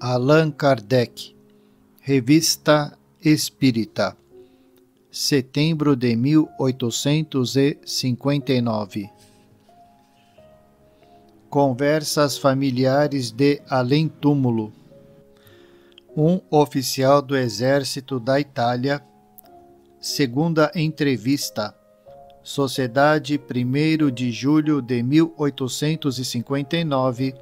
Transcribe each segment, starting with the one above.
Allan Kardec, Revista Espírita, setembro de 1859. Conversas familiares de Além Túmulo. Um oficial do Exército da Itália, segunda entrevista Sociedade, 1 de julho de 1859.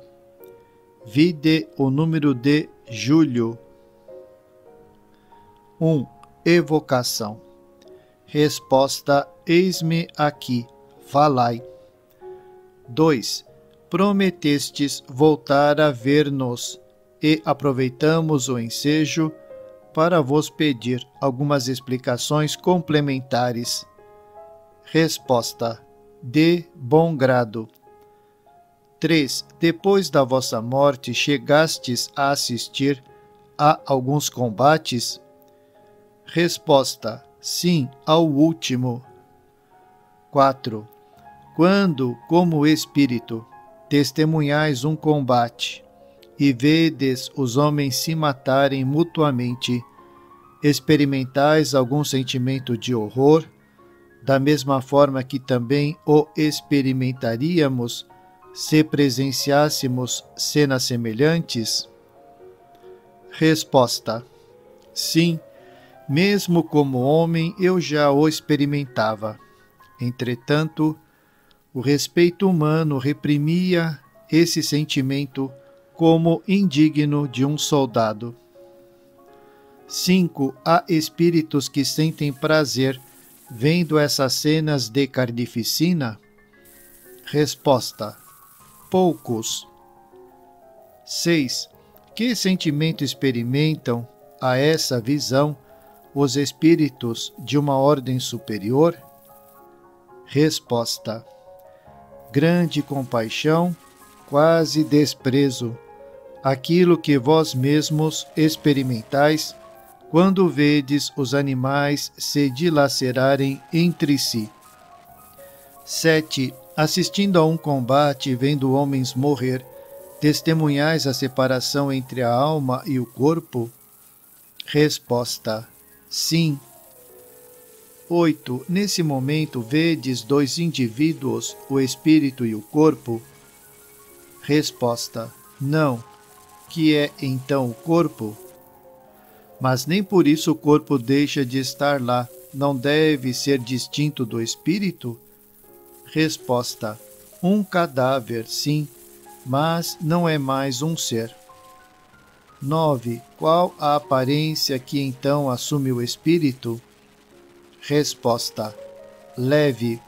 Vide o número de julho. 1. Um, evocação. Resposta: Eis-me aqui, falai. 2. Prometestes voltar a ver-nos e aproveitamos o ensejo para vos pedir algumas explicações complementares Resposta: De bom grado. 3. Depois da vossa morte, chegastes a assistir a alguns combates? Resposta: Sim, ao último. 4. Quando, como espírito, testemunhais um combate e vedes os homens se matarem mutuamente, experimentais algum sentimento de horror? da mesma forma que também o experimentaríamos se presenciássemos cenas semelhantes? Resposta: Sim, mesmo como homem eu já o experimentava. Entretanto, o respeito humano reprimia esse sentimento como indigno de um soldado. 5. Há espíritos que sentem prazer vendo essas cenas de carnificina? Resposta: Poucos. 6. Que sentimento experimentam a essa visão os espíritos de uma ordem superior? Resposta: Grande compaixão, quase desprezo, aquilo que vós mesmos experimentais quando vedes os animais se dilacerarem entre si. 7. Assistindo a um combate, vendo homens morrer, testemunhais a separação entre a alma e o corpo? Resposta: Sim. 8. Nesse momento, vedes dois indivíduos, o espírito e o corpo? Resposta: Não. Que é então o corpo? mas nem por isso o corpo deixa de estar lá. Não deve ser distinto do espírito? Resposta: Um cadáver, sim, mas não é mais um ser. 9. Qual a aparência que então assume o espírito? Resposta: Leve.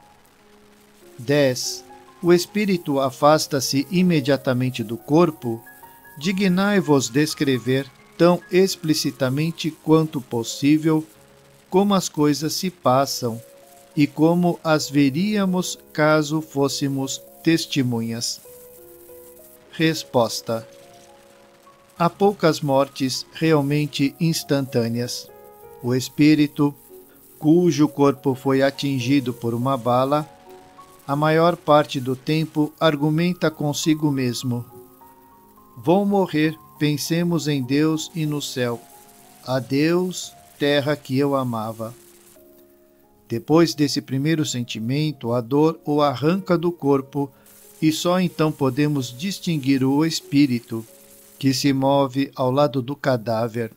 10. O espírito afasta-se imediatamente do corpo? Dignai-vos descrever tão explicitamente quanto possível como as coisas se passam e como as veríamos caso fôssemos testemunhas. Resposta: Há poucas mortes realmente instantâneas. O espírito, cujo corpo foi atingido por uma bala, a maior parte do tempo argumenta consigo mesmo: Vou morrer Pensemos em Deus e no céu. Adeus, terra que eu amava. Depois desse primeiro sentimento, a dor o arranca do corpo e só então podemos distinguir o espírito que se move ao lado do cadáver.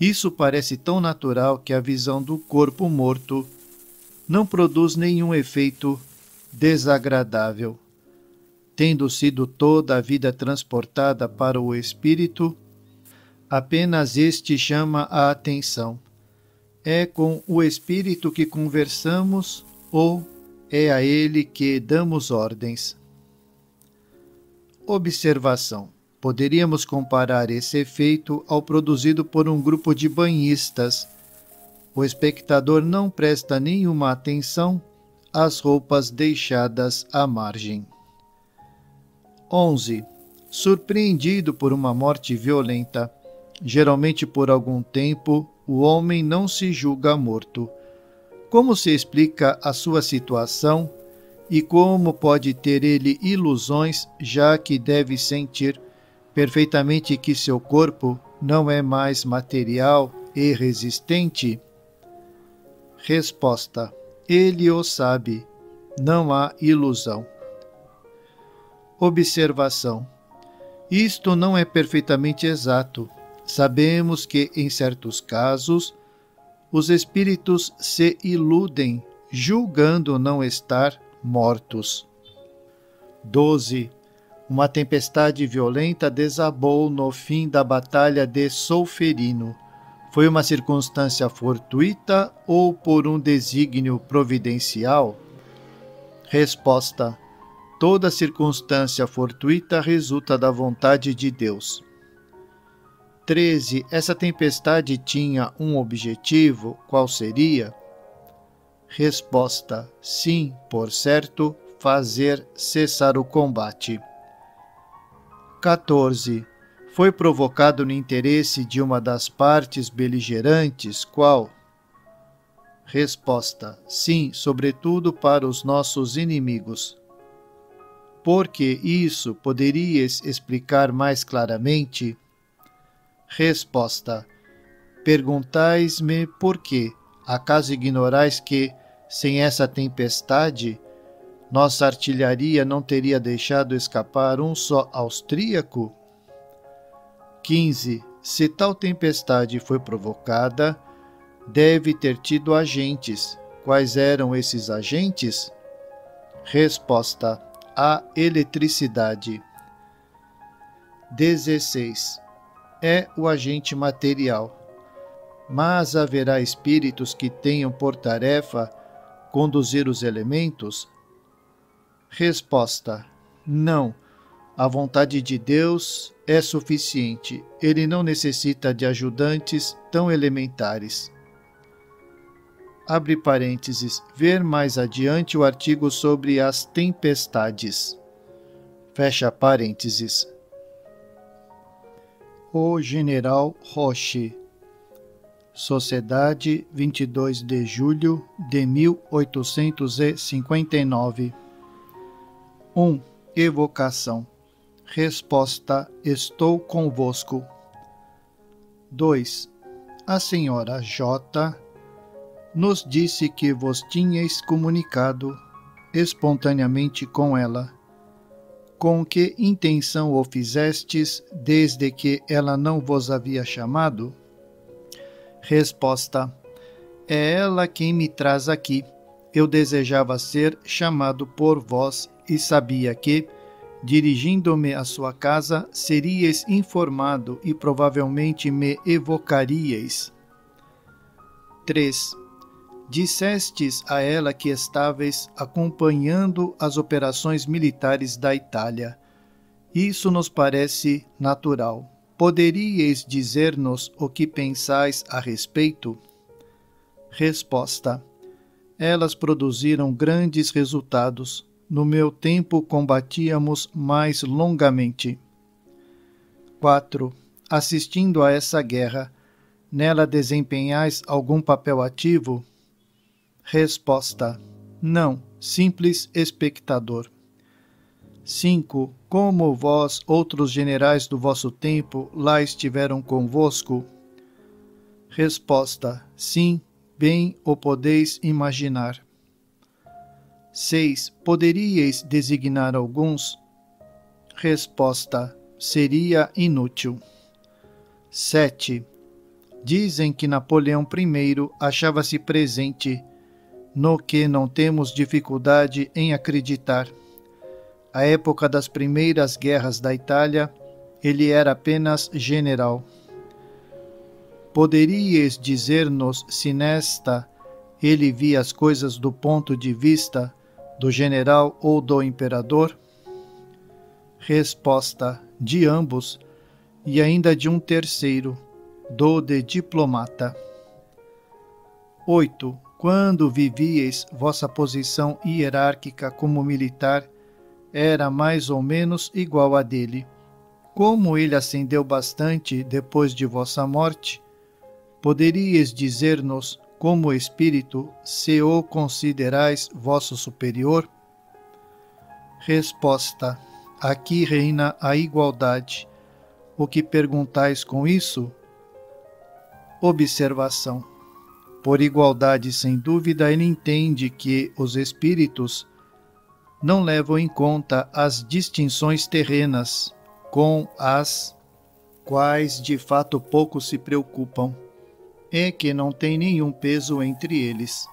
Isso parece tão natural que a visão do corpo morto não produz nenhum efeito desagradável tendo sido toda a vida transportada para o espírito, apenas este chama a atenção. É com o espírito que conversamos ou é a ele que damos ordens. Observação: Poderíamos comparar esse efeito ao produzido por um grupo de banhistas. O espectador não presta nenhuma atenção às roupas deixadas à margem. 11. Surpreendido por uma morte violenta, geralmente por algum tempo, o homem não se julga morto. Como se explica a sua situação e como pode ter ele ilusões, já que deve sentir perfeitamente que seu corpo não é mais material e resistente? Resposta: Ele o sabe, não há ilusão. Observação: Isto não é perfeitamente exato. Sabemos que, em certos casos, os espíritos se iludem, julgando não estar mortos. 12. Uma tempestade violenta desabou no fim da Batalha de Solferino. Foi uma circunstância fortuita ou por um desígnio providencial? Resposta: Toda circunstância fortuita resulta da vontade de Deus. 13. Essa tempestade tinha um objetivo, qual seria? Resposta: Sim, por certo, fazer cessar o combate. 14. Foi provocado no interesse de uma das partes beligerantes, qual? Resposta: Sim, sobretudo para os nossos inimigos. Porque isso poderias explicar mais claramente? Resposta: Perguntais-me por quê? Acaso ignorais que, sem essa tempestade, nossa artilharia não teria deixado escapar um só austríaco? 15. Se tal tempestade foi provocada, deve ter tido agentes. Quais eram esses agentes? Resposta: a eletricidade. 16. É o agente material. Mas haverá espíritos que tenham por tarefa conduzir os elementos Resposta: Não. A vontade de Deus é suficiente. Ele não necessita de ajudantes tão elementares. Abre parênteses. Ver mais adiante o artigo sobre as tempestades. Fecha parênteses. O General Roche. Sociedade, 22 de julho de 1859. 1. Evocação. Resposta: Estou convosco. 2. A senhora J. nos disse que vos tinhais comunicado espontaneamente com ela. Com que intenção o fizestes desde que ela não vos havia chamado? Resposta: É ela quem me traz aqui. Eu desejava ser chamado por vós e sabia que, dirigindo-me à sua casa, seríeis informado e provavelmente me evocaríeis. 3. Dissestes a ela que estáveis acompanhando as operações militares da Itália. Isso nos parece natural. Poderíeis dizer-nos o que pensais a respeito? Resposta: Elas produziram grandes resultados no meu tempo combatíamos mais longamente. 4. Assistindo a essa guerra, nela desempenhais algum papel ativo? Resposta: Não, simples espectador. 5. Como vós, outros generais do vosso tempo, lá estiveram convosco? Resposta: Sim, bem o podeis imaginar. 6. Poderíeis designar alguns? Resposta: Seria inútil. 7. Dizem que Napoleão I achava-se presente, no que não temos dificuldade em acreditar. A época das primeiras guerras da Itália, ele era apenas general. Poderíeis dizer-nos se nesta ele via as coisas do ponto de vista do general ou do imperador? Resposta: de ambos, e ainda de um terceiro, do de diplomata. 8. Quando vivieis, vossa posição hierárquica como militar era mais ou menos igual à dele. Como ele ascendeu bastante depois de vossa morte, poderíeis dizer-nos como espírito, se o considerais vosso superior? Resposta: Aqui reina a igualdade. o que perguntais com isso? Observação. Por igualdade, sem dúvida, ele entende que os espíritos não levam em conta as distinções terrenas com as quais de fato pouco se preocupam, e que não tem nenhum peso entre eles.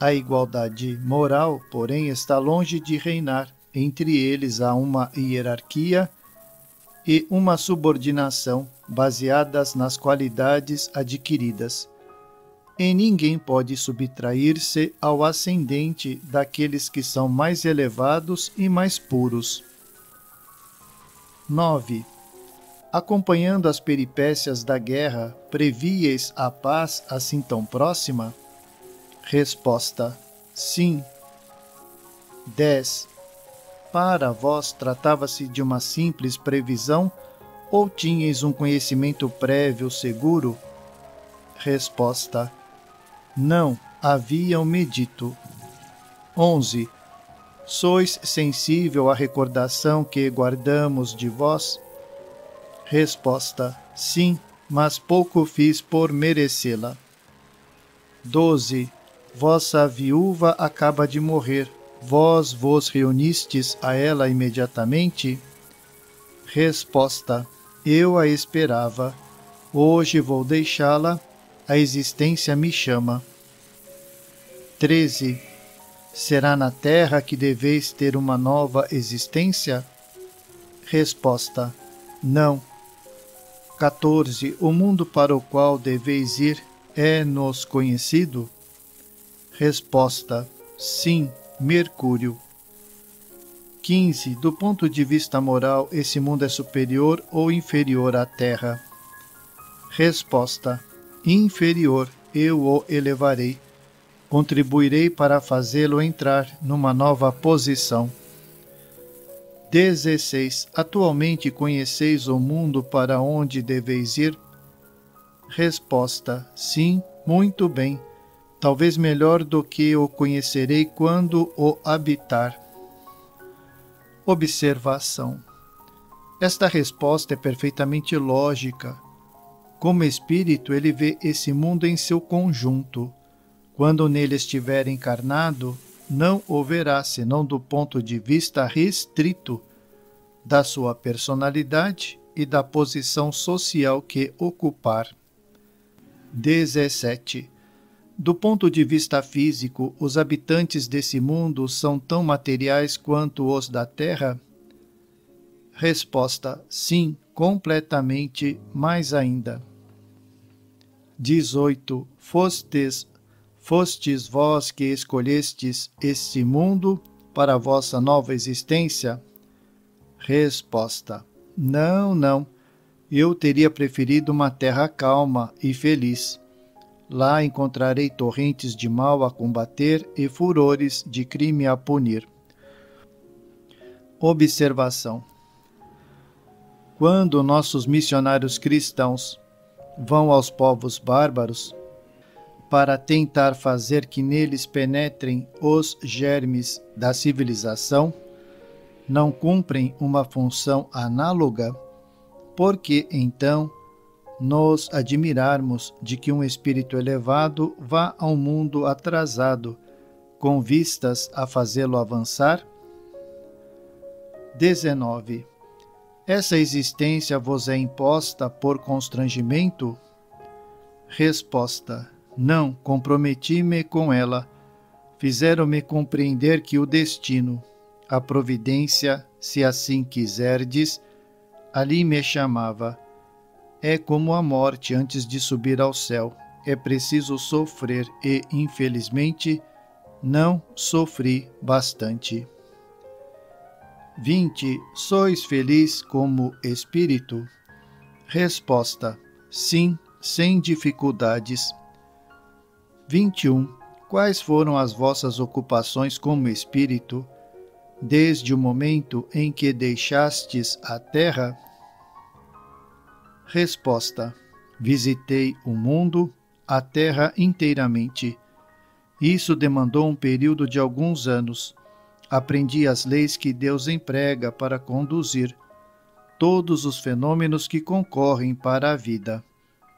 A igualdade moral, porém, está longe de reinar. Entre eles há uma hierarquia e uma subordinação baseadas nas qualidades adquiridas. E ninguém pode subtrair-se ao ascendente daqueles que são mais elevados e mais puros. 9. Acompanhando as peripécias da guerra, prevíeis a paz assim tão próxima? Resposta: Sim. 10. Para vós tratava-se de uma simples previsão ou tinhais um conhecimento prévio seguro? Resposta: Não, haviam-me dito. 11. Sois sensível à recordação que guardamos de vós? Resposta: Sim, mas pouco fiz por merecê-la. 12. Vossa viúva acaba de morrer. Vós vos reunistes a ela imediatamente? Resposta: Eu a esperava. Hoje vou deixá-la. A existência me chama. 13. Será na terra que deveis ter uma nova existência? Resposta: Não. 14. O mundo para o qual deveis ir é-nos conhecido? Resposta: Sim, Mercúrio. 15. Do ponto de vista moral, esse mundo é superior ou inferior à Terra? Resposta: Inferior, eu o elevarei. Contribuirei para fazê-lo entrar numa nova posição. 16. Atualmente conheceis o mundo para onde deveis ir? Resposta: Sim, muito bem talvez melhor do que o conhecerei quando o habitar. Observação: Esta resposta é perfeitamente lógica. Como espírito, ele vê esse mundo em seu conjunto. Quando nele estiver encarnado, não o verá senão do ponto de vista restrito da sua personalidade e da posição social que ocupar. 17 do ponto de vista físico, os habitantes desse mundo são tão materiais quanto os da Terra? Resposta: sim, completamente, mais ainda. 18. Fostes, fostes vós que escolhestes este mundo para a vossa nova existência? Resposta: Não, não. Eu teria preferido uma terra calma e feliz Lá encontrarei torrentes de mal a combater e furores de crime a punir. Observação: Quando nossos missionários cristãos vão aos povos bárbaros para tentar fazer que neles penetrem os germes da civilização, não cumprem uma função análoga, porque então nos admirarmos de que um espírito elevado vá ao mundo atrasado, com vistas a fazê-lo avançar? 19. Essa existência vos é imposta por constrangimento? Resposta: Não, comprometi-me com ela. Fizeram-me compreender que o destino, a providência, se assim quiserdes, ali me chamava é como a morte antes de subir ao céu. É preciso sofrer e, infelizmente, não sofri bastante. 20. Sois feliz como espírito? Resposta: Sim, sem dificuldades. 21. Quais foram as vossas ocupações como espírito desde o momento em que deixastes a terra? Resposta: Visitei o mundo, a terra inteiramente. Isso demandou um período de alguns anos. Aprendi as leis que Deus emprega para conduzir. todos os fenômenos que concorrem para a vida.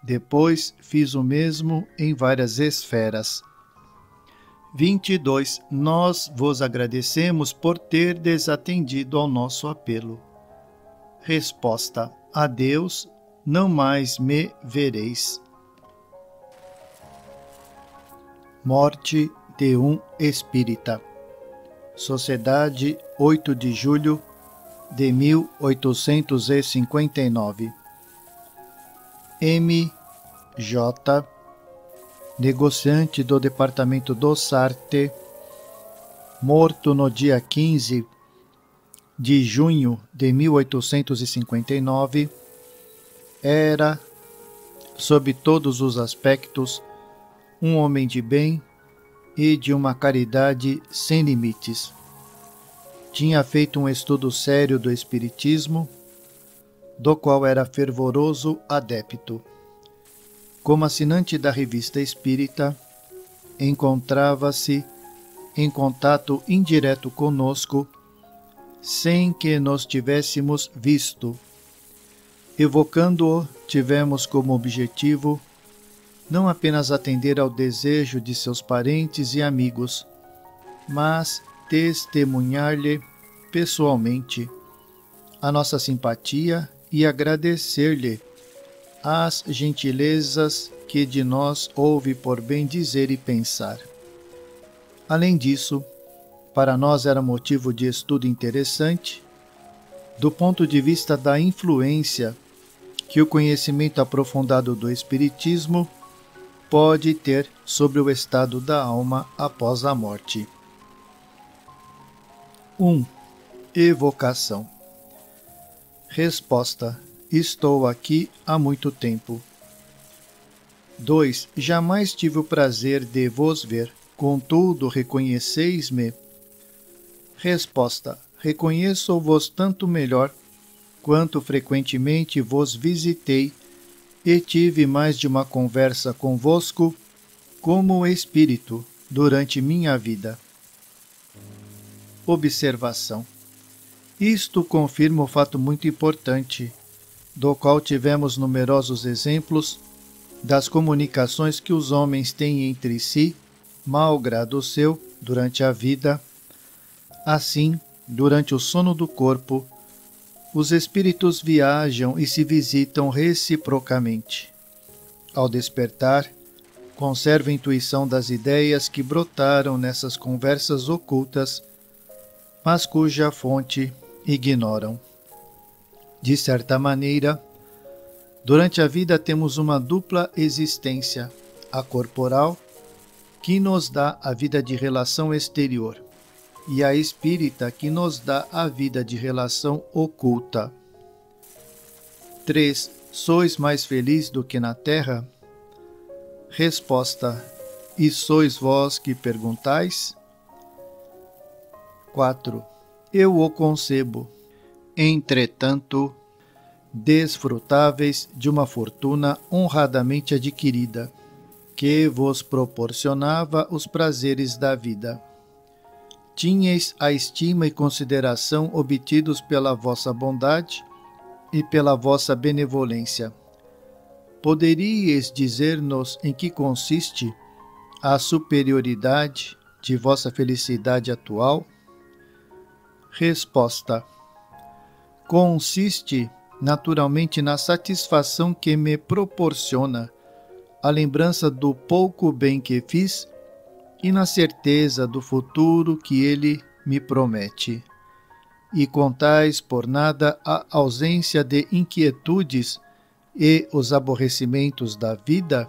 Depois fiz o mesmo em várias esferas. 22. Nós vos agradecemos por ter desatendido ao nosso apelo. Resposta: A Deus, não mais me vereis. Morte de um espírita. Sociedade, 8 de julho de 1859. M. J. Negociante do departamento do Sarte, morto no dia 15 de junho de 1859, era, sob todos os aspectos, um homem de bem e de uma caridade sem limites. Tinha feito um estudo sério do Espiritismo, do qual era fervoroso adepto. Como assinante da revista Espírita, encontrava-se em contato indireto conosco, sem que nos tivéssemos visto. Evocando-o, tivemos como objetivo não apenas atender ao desejo de seus parentes e amigos, mas testemunhar-lhe pessoalmente a nossa simpatia e agradecer-lhe as gentilezas que de nós houve por bem dizer e pensar. Além disso, para nós era motivo de estudo interessante, do ponto de vista da influência que o conhecimento aprofundado do Espiritismo pode ter sobre o estado da alma após a morte. 1. Evocação. Resposta: Estou aqui há muito tempo. 2. Jamais tive o prazer de vos ver, contudo reconheceis-me? Resposta: Reconheço-vos tanto melhor quanto frequentemente vos visitei e tive mais de uma conversa convosco como espírito durante minha vida. Observação: Isto confirma o fato muito importante, do qual tivemos numerosos exemplos das comunicações que os homens têm entre si, mal grado seu, durante a vida. Assim, durante o sono do corpo, os espíritos viajam e se visitam reciprocamente. Ao despertar, conserva a intuição das ideias que brotaram nessas conversas ocultas, mas cuja fonte ignoram. De certa maneira, durante a vida temos uma dupla existência, a corporal, que nos dá a vida de relação exterior, e a espírita que nos dá a vida de relação oculta. 3. Sois mais feliz do que na terra? Resposta: E sois vós que perguntais? 4. Eu o concebo. Entretanto, desfrutáveis de uma fortuna honradamente adquirida, que vos proporcionava os prazeres da vida tinhais a estima e consideração obtidos pela vossa bondade e pela vossa benevolência. Poderíeis dizer-nos em que consiste a superioridade de vossa felicidade atual? Resposta: Consiste naturalmente na satisfação que me proporciona a lembrança do pouco bem que fiz e na certeza do futuro que ele me promete. E contais por nada a ausência de inquietudes e os aborrecimentos da vida?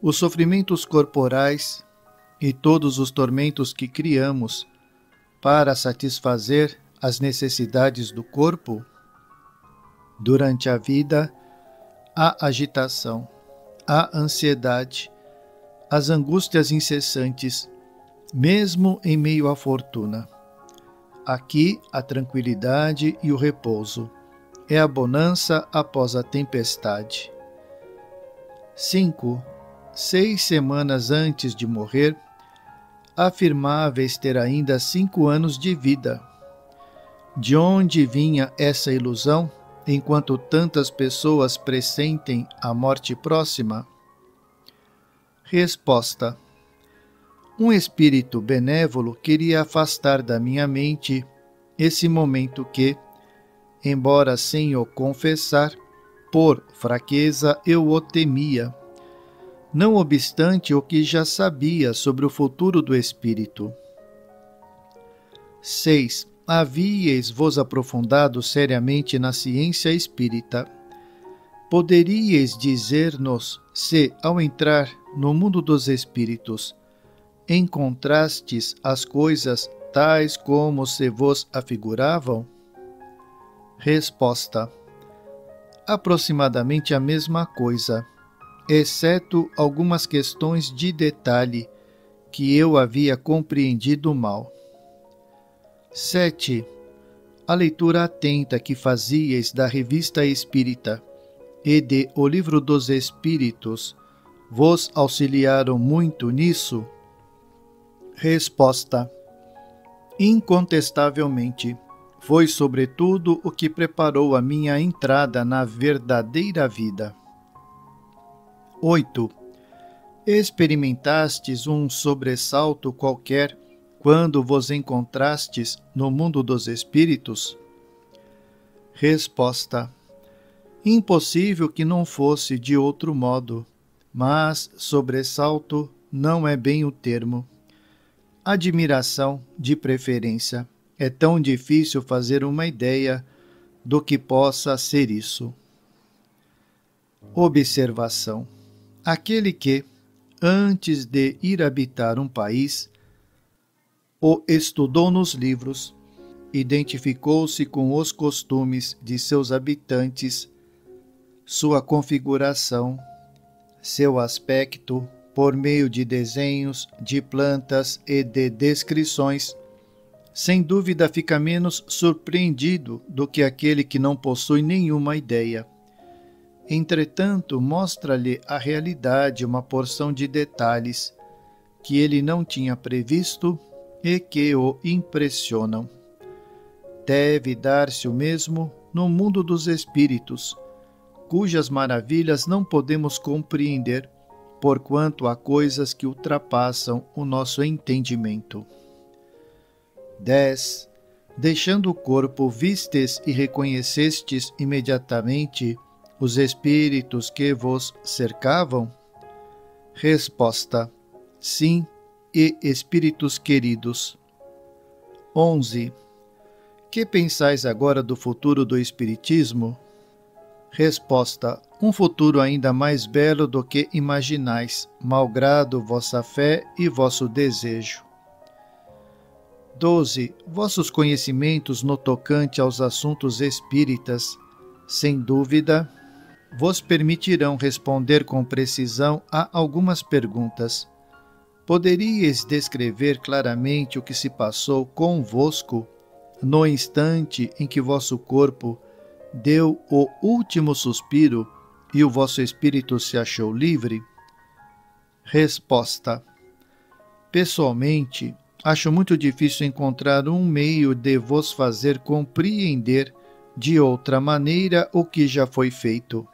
Os sofrimentos corporais e todos os tormentos que criamos para satisfazer as necessidades do corpo? Durante a vida, a agitação, a ansiedade, as angústias incessantes, mesmo em meio à fortuna. Aqui a tranquilidade e o repouso. É a bonança após a tempestade. 5. Seis semanas antes de morrer, afirmáveis ter ainda cinco anos de vida. De onde vinha essa ilusão, enquanto tantas pessoas pressentem a morte próxima? Resposta: Um espírito benévolo queria afastar da minha mente esse momento que, embora sem o confessar, por fraqueza eu o temia, não obstante o que já sabia sobre o futuro do espírito. 6 havíeis vos aprofundado seriamente na ciência espírita, poderíeis dizer-nos se, ao entrar no mundo dos espíritos, encontrastes as coisas tais como se vos afiguravam? Resposta: Aproximadamente a mesma coisa, exceto algumas questões de detalhe que eu havia compreendido mal. 7. A leitura atenta que fazíeis da Revista Espírita e de O Livro dos Espíritos vos auxiliaram muito nisso? Resposta: Incontestavelmente, foi sobretudo o que preparou a minha entrada na verdadeira vida. 8. Experimentastes um sobressalto qualquer quando vos encontrastes no mundo dos espíritos? Resposta: Impossível que não fosse de outro modo, mas sobressalto não é bem o termo. Admiração, de preferência. É tão difícil fazer uma ideia do que possa ser isso. Observação: Aquele que, antes de ir habitar um país, o estudou nos livros, identificou-se com os costumes de seus habitantes, sua configuração, seu aspecto, por meio de desenhos, de plantas e de descrições, sem dúvida fica menos surpreendido do que aquele que não possui nenhuma ideia. Entretanto, mostra-lhe a realidade uma porção de detalhes que ele não tinha previsto e que o impressionam. Deve dar-se o mesmo no mundo dos espíritos, cujas maravilhas não podemos compreender, porquanto há coisas que ultrapassam o nosso entendimento. 10. Deixando o corpo, vistes e reconhecestes imediatamente os espíritos que vos cercavam? Resposta: Sim, e espíritos queridos. 11. Que pensais agora do futuro do Espiritismo? Resposta: Um futuro ainda mais belo do que imaginais, malgrado vossa fé e vosso desejo. 12. Vossos conhecimentos no tocante aos assuntos espíritas, sem dúvida, vos permitirão responder com precisão a algumas perguntas Poderíeis descrever claramente o que se passou convosco no instante em que vosso corpo deu o último suspiro e o vosso espírito se achou livre? Resposta: Pessoalmente, acho muito difícil encontrar um meio de vos fazer compreender de outra maneira o que já foi feito.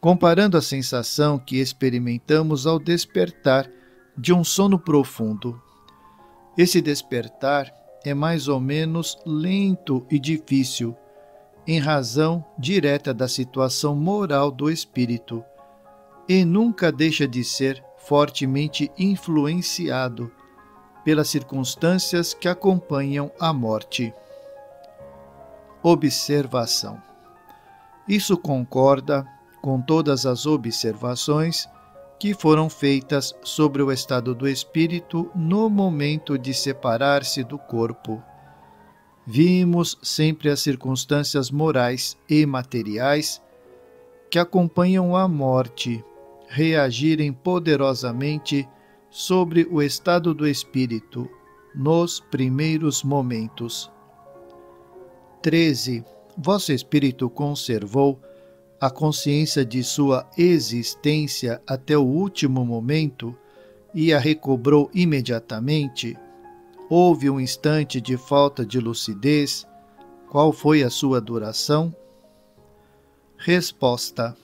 Comparando a sensação que experimentamos ao despertar de um sono profundo. Esse despertar é mais ou menos lento e difícil, em razão direta da situação moral do espírito, e nunca deixa de ser fortemente influenciado pelas circunstâncias que acompanham a morte. Observação: Isso concorda com todas as observações que foram feitas sobre o estado do espírito no momento de separar-se do corpo. Vimos sempre as circunstâncias morais e materiais que acompanham a morte reagirem poderosamente sobre o estado do espírito nos primeiros momentos. 13. Vosso espírito conservou a consciência de sua existência até o último momento e a recobrou imediatamente, houve um instante de falta de lucidez, Qual foi a sua duração? Resposta: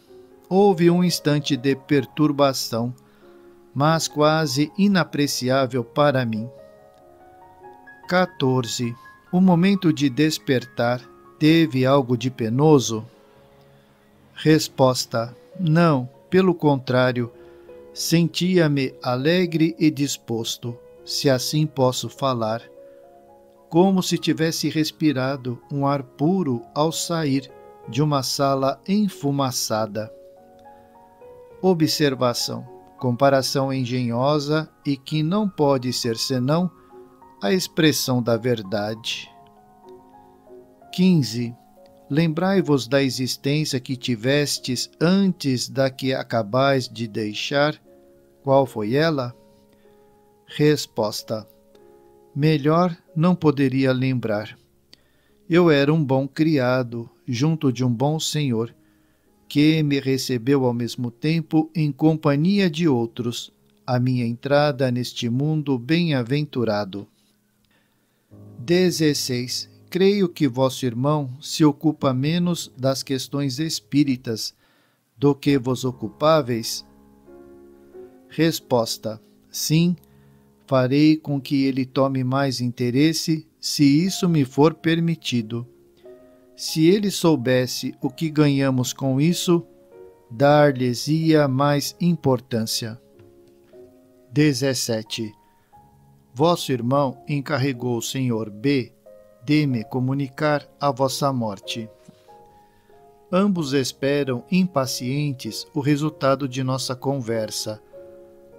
Houve um instante de perturbação, mas quase inapreciável para mim. 14. O momento de despertar teve algo de penoso? Resposta: Não, pelo contrário, sentia-me alegre e disposto, se assim posso falar, como se tivesse respirado um ar puro ao sair de uma sala enfumaçada. Observação: comparação engenhosa e que não pode ser senão a expressão da verdade. 15. Lembrai-vos da existência que tivestes antes da que acabais de deixar. Qual foi ela? Resposta: Melhor não poderia lembrar. Eu era um bom criado, junto de um bom senhor, que me recebeu ao mesmo tempo em companhia de outros, a minha entrada neste mundo bem-aventurado. 16. Creio que vosso irmão se ocupa menos das questões espíritas do que vos ocupáveis? Resposta: Sim, farei com que ele tome mais interesse, se isso me for permitido. Se ele soubesse o que ganhamos com isso, dar-lhes-ia mais importância. 17. Vosso irmão encarregou o senhor B de me comunicar a vossa morte. Ambos esperam impacientes o resultado de nossa conversa,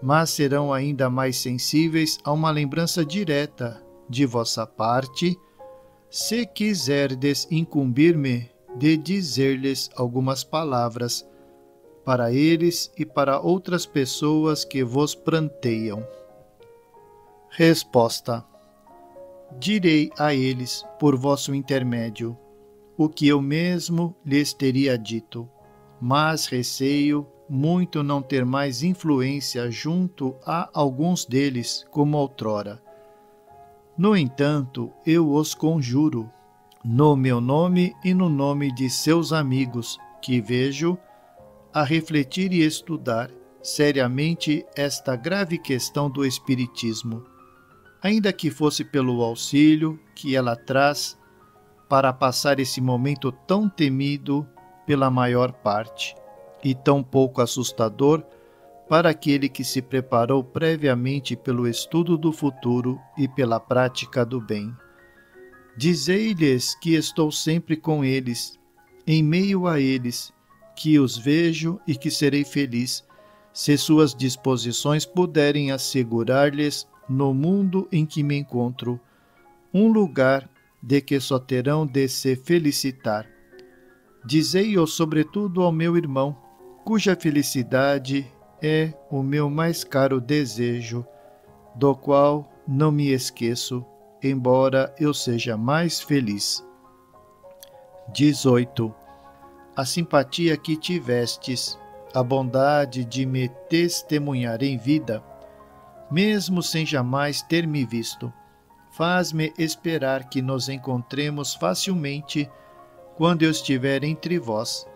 mas serão ainda mais sensíveis a uma lembrança direta de vossa parte, se quiserdes incumbir-me de dizer-lhes algumas palavras para eles e para outras pessoas que vos pranteiam. Resposta: direi a eles, por vosso intermédio, o que eu mesmo lhes teria dito, mas receio muito não ter mais influência junto a alguns deles como outrora. No entanto, eu os conjuro, no meu nome e no nome de seus amigos, que vejo, a refletir e estudar seriamente esta grave questão do Espiritismo ainda que fosse pelo auxílio que ela traz para passar esse momento tão temido pela maior parte e tão pouco assustador para aquele que se preparou previamente pelo estudo do futuro e pela prática do bem. Dizei-lhes que estou sempre com eles, em meio a eles, que os vejo e que serei feliz, se suas disposições puderem assegurar-lhes no mundo em que me encontro, um lugar de que só terão de se felicitar. Dizei-o sobretudo ao meu irmão, cuja felicidade é o meu mais caro desejo, do qual não me esqueço, embora eu seja mais feliz. 18. A simpatia que tivestes, a bondade de me testemunhar em vida, mesmo sem jamais ter me visto. Faz-me esperar que nos encontremos facilmente quando eu estiver entre vós.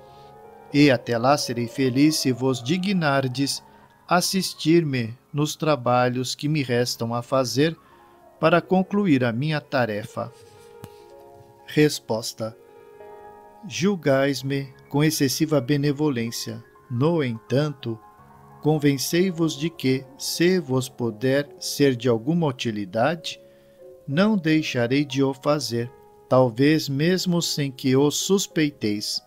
E até lá serei feliz se vos dignardes assistir-me nos trabalhos que me restam a fazer para concluir a minha tarefa. Resposta: Julgais-me com excessiva benevolência. No entanto, convencei-vos de que, se vos puder ser de alguma utilidade, não deixarei de o fazer, talvez mesmo sem que o suspeiteis.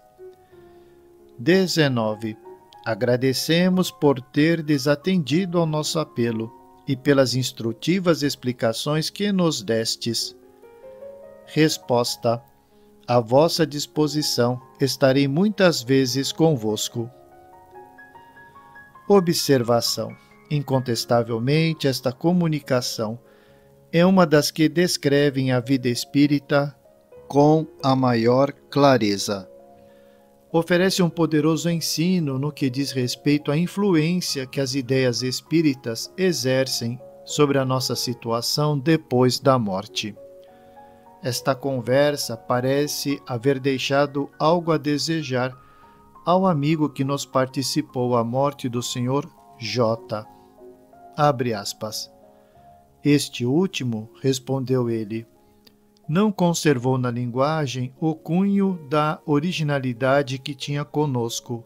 19. Agradecemos por ter desatendido ao nosso apelo e pelas instrutivas explicações que nos destes. Resposta: À vossa disposição estarei muitas vezes convosco. Observação: Incontestavelmente, esta comunicação é uma das que descrevem a vida espírita com a maior clareza. Oferece um poderoso ensino no que diz respeito à influência que as ideias espíritas exercem sobre a nossa situação depois da morte. esta conversa parece haver deixado algo a desejar ao amigo que nos participou a morte do Sr. J. Abre aspas. Este último, respondeu ele, não conservou na linguagem o cunho da originalidade que tinha conosco.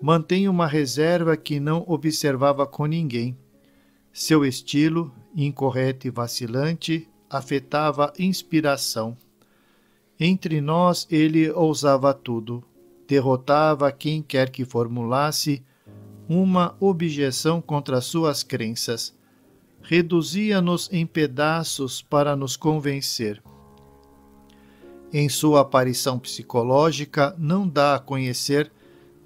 Mantém uma reserva que não observava com ninguém. Seu estilo, incorreto e vacilante, afetava inspiração. Entre nós ele ousava tudo, derrotava quem quer que formulasse uma objeção contra suas crenças reduzia-nos em pedaços para nos convencer. Em sua aparição psicológica, não dá a conhecer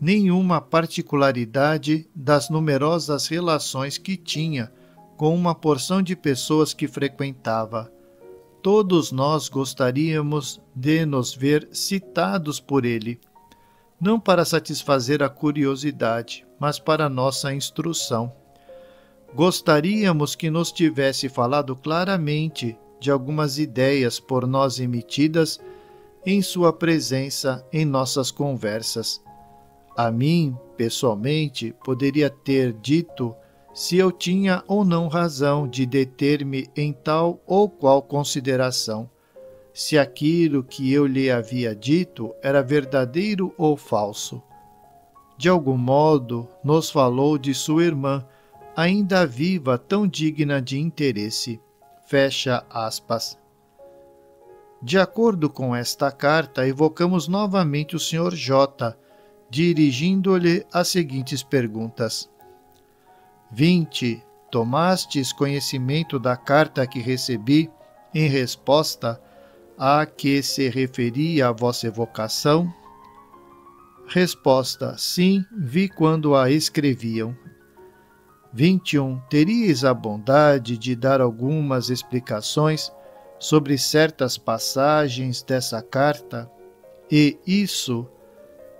nenhuma particularidade das numerosas relações que tinha com uma porção de pessoas que frequentava. Todos nós gostaríamos de nos ver citados por ele, não para satisfazer a curiosidade, mas para nossa instrução. Gostaríamos que nos tivesse falado claramente de algumas ideias por nós emitidas em sua presença em nossas conversas. A mim, pessoalmente, poderia ter dito se eu tinha ou não razão de deter-me em tal ou qual consideração, se aquilo que eu lhe havia dito era verdadeiro ou falso. De algum modo, nos falou de sua irmã ainda viva, tão digna de interesse. Fecha aspas. De acordo com esta carta, evocamos novamente o Sr. J, dirigindo-lhe as seguintes perguntas: 20. Tomastes conhecimento da carta que recebi em resposta a que se referia a vossa evocação? Resposta: Sim, vi quando a escreviam. 21. Teríeis a bondade de dar algumas explicações sobre certas passagens dessa carta, e isso,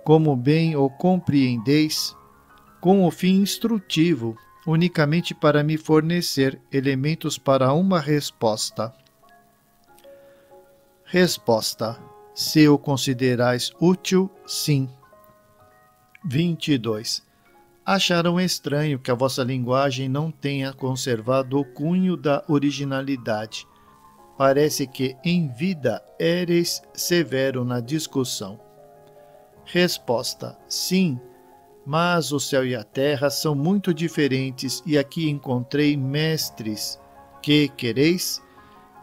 como bem o compreendeis, com o fim instrutivo, unicamente para me fornecer elementos para uma resposta. Resposta: Se o considerais útil, sim. 22 acharam estranho que a vossa linguagem não tenha conservado o cunho da originalidade. Parece que em vida éreis severo na discussão. Resposta: Sim, mas o céu e a terra são muito diferentes e aqui encontrei mestres. Que quereis?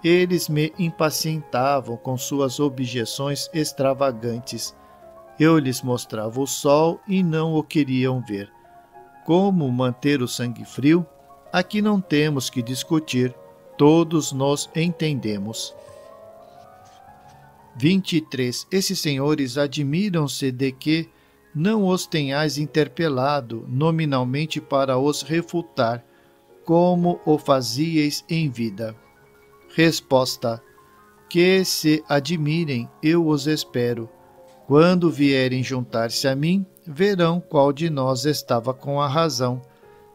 Eles me impacientavam com suas objeções extravagantes. Eu lhes mostrava o sol e não o queriam ver como manter o sangue frio, aqui não temos que discutir, todos nós entendemos. 23. Esses senhores admiram-se de que não os tenhais interpelado nominalmente para os refutar, como o fazieis em vida. Resposta: Que se admirem, eu os espero. Quando vierem juntar-se a mim, verão qual de nós estava com a razão.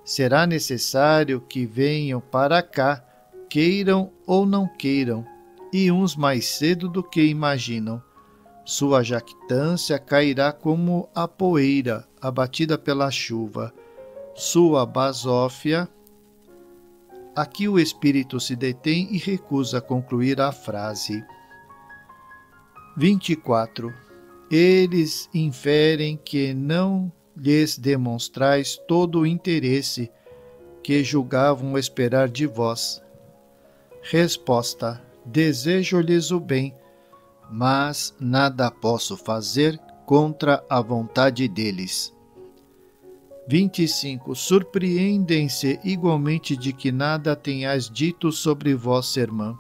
Será necessário que venham para cá, queiram ou não queiram, e uns mais cedo do que imaginam. Sua jactância cairá como a poeira abatida pela chuva. Sua basófia. Aqui o espírito se detém e recusa concluir a frase. 24 eles inferem que não lhes demonstrais todo o interesse que julgavam esperar de vós. Resposta: Desejo-lhes o bem, mas nada posso fazer contra a vontade deles. 25. Surpreendem-se igualmente de que nada tenhais dito sobre vossa irmã.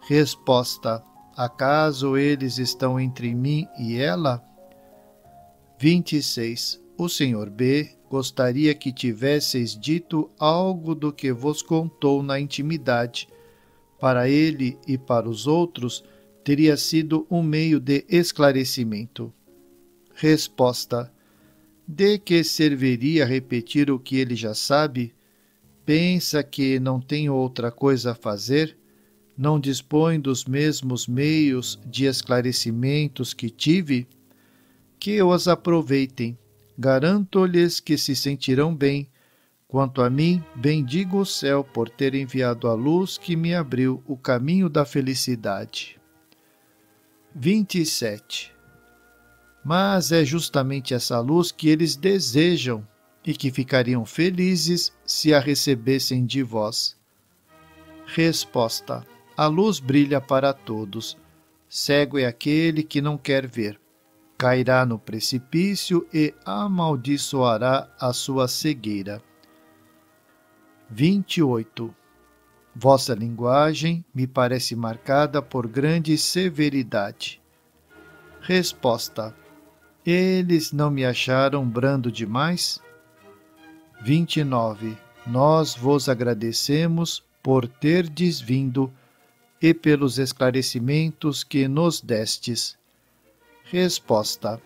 Resposta: Acaso eles estão entre mim e ela? 26. O Senhor B gostaria que tivesseis dito algo do que vos contou na intimidade. Para ele e para os outros, teria sido um meio de esclarecimento. Resposta: De que serviria repetir o que ele já sabe? Pensa que não tem outra coisa a fazer? Não dispõem dos mesmos meios de esclarecimentos que tive? Que os aproveitem. Garanto-lhes que se sentirão bem. Quanto a mim, bendigo o céu por ter enviado a luz que me abriu o caminho da felicidade. 27. Mas é justamente essa luz que eles desejam e que ficariam felizes se a recebessem de vós. Resposta: A luz brilha para todos. Cego é aquele que não quer ver. Cairá no precipício e amaldiçoará a sua cegueira. 28. Vossa linguagem me parece marcada por grande severidade. Resposta: Eles não me acharam brando demais? 29. Nós vos agradecemos por terdes vindo e pelos esclarecimentos que nos destes. Resposta: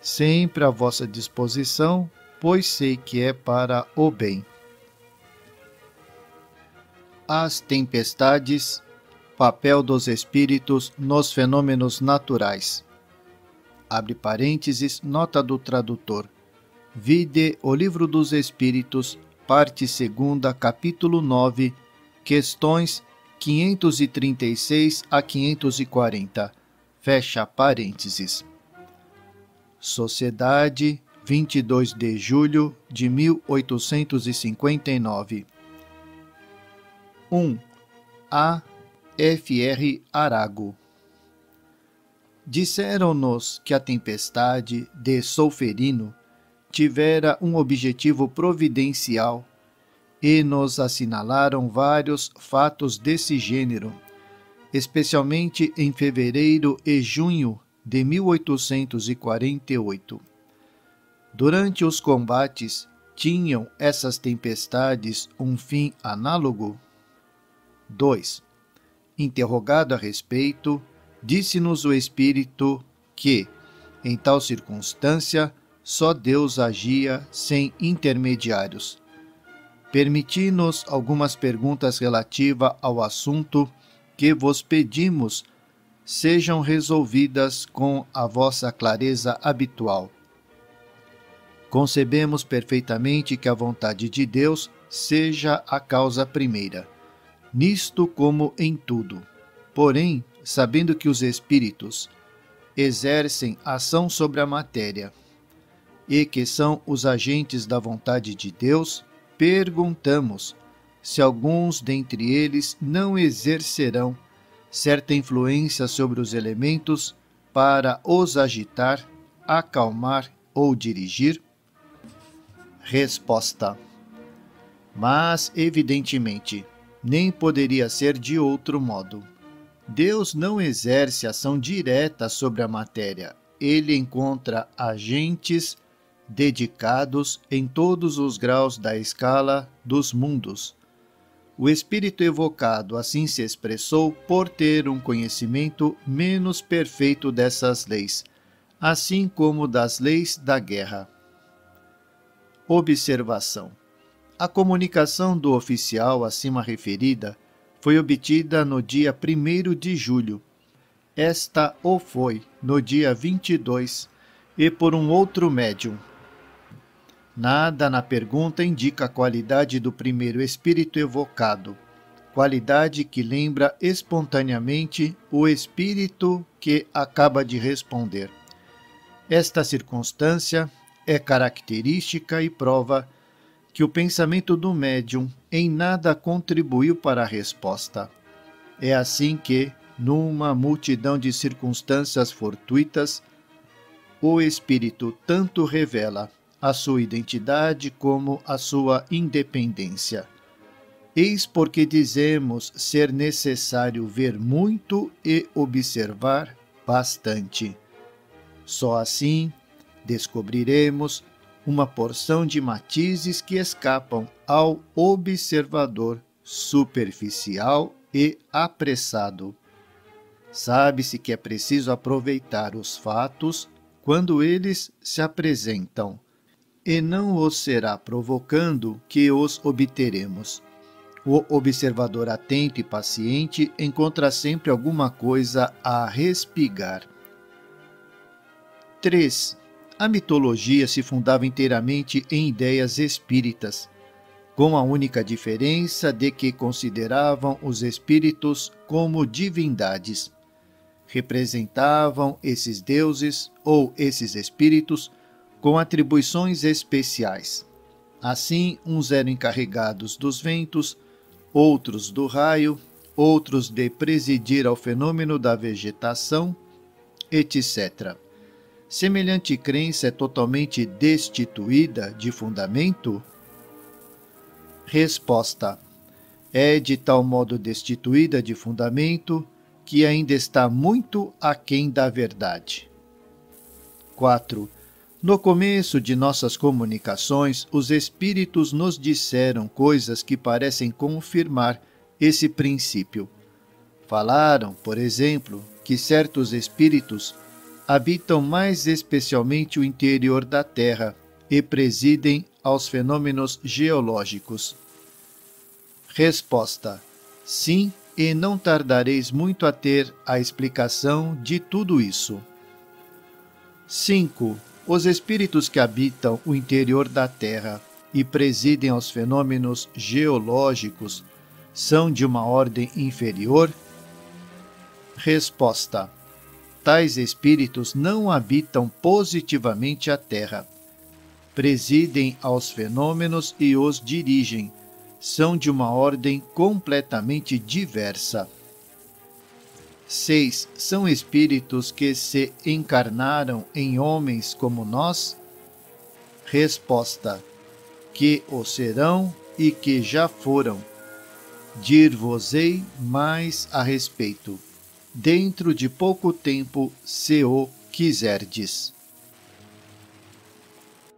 Sempre à vossa disposição, pois sei que é para o bem. As tempestades, papel dos espíritos nos fenômenos naturais. Abre parênteses, nota do tradutor. Vide o Livro dos Espíritos, parte 2, capítulo 9, questões 536 a 540. Fecha parênteses. Sociedade, 22 de julho de 1859. 1. A. F. R. Arago. Disseram-nos que a tempestade de Solferino tivera um objetivo providencial e nos assinalaram vários fatos desse gênero, especialmente em fevereiro e junho de 1848. Durante os combates, tinham essas tempestades um fim análogo? 2. Interrogado a respeito, disse-nos o Espírito que, em tal circunstância, só Deus agia sem intermediários. Permiti-nos algumas perguntas relativas ao assunto que vos pedimos sejam resolvidas com a vossa clareza habitual. Concebemos perfeitamente que a vontade de Deus seja a causa primeira, nisto como em tudo. Porém, sabendo que os espíritos exercem ação sobre a matéria, e que são os agentes da vontade de Deus, perguntamos se alguns dentre eles não exercerão certa influência sobre os elementos para os agitar, acalmar ou dirigir? Resposta: Mas, evidentemente, nem poderia ser de outro modo. Deus não exerce ação direta sobre a matéria, ele encontra agentes dedicados em todos os graus da escala dos mundos. O espírito evocado assim se expressou por ter um conhecimento menos perfeito dessas leis, assim como das leis da guerra. Observação: A comunicação do oficial acima referida foi obtida no dia 1 de julho. Esta o foi no dia 22 e por um outro médium, Nada na pergunta indica a qualidade do primeiro espírito evocado, qualidade que lembra espontaneamente o espírito que acaba de responder. Esta circunstância é característica e prova que o pensamento do médium em nada contribuiu para a resposta. É assim que, numa multidão de circunstâncias fortuitas, o espírito tanto revela a sua identidade como a sua independência. Eis porque dizemos ser necessário ver muito e observar bastante. Só assim descobriremos uma porção de matizes que escapam ao observador superficial e apressado. Sabe-se que é preciso aproveitar os fatos quando eles se apresentam e não os será provocando que os obteremos. O observador atento e paciente encontra sempre alguma coisa a respigar. 3. A mitologia se fundava inteiramente em ideias espíritas, com a única diferença de que consideravam os espíritos como divindades. Representavam esses deuses ou esses espíritos com atribuições especiais. Assim, uns eram encarregados dos ventos, outros do raio, outros de presidir ao fenômeno da vegetação, etc. Semelhante crença é totalmente destituída de fundamento? Resposta: É de tal modo destituída de fundamento que ainda está muito aquém da verdade. 4. No começo de nossas comunicações, os espíritos nos disseram coisas que parecem confirmar esse princípio. Falaram, por exemplo, que certos espíritos habitam mais especialmente o interior da Terra e presidem aos fenômenos geológicos. Resposta: Sim, e não tardareis muito a ter a explicação de tudo isso. 5 os espíritos que habitam o interior da Terra e presidem aos fenômenos geológicos são de uma ordem inferior? Resposta: Tais espíritos não habitam positivamente a Terra. Presidem aos fenômenos e os dirigem. São de uma ordem completamente diversa. 6. São espíritos que se encarnaram em homens como nós? Resposta: Que o serão e que já foram. Dir-vos-ei mais a respeito, dentro de pouco tempo, se o quiserdes.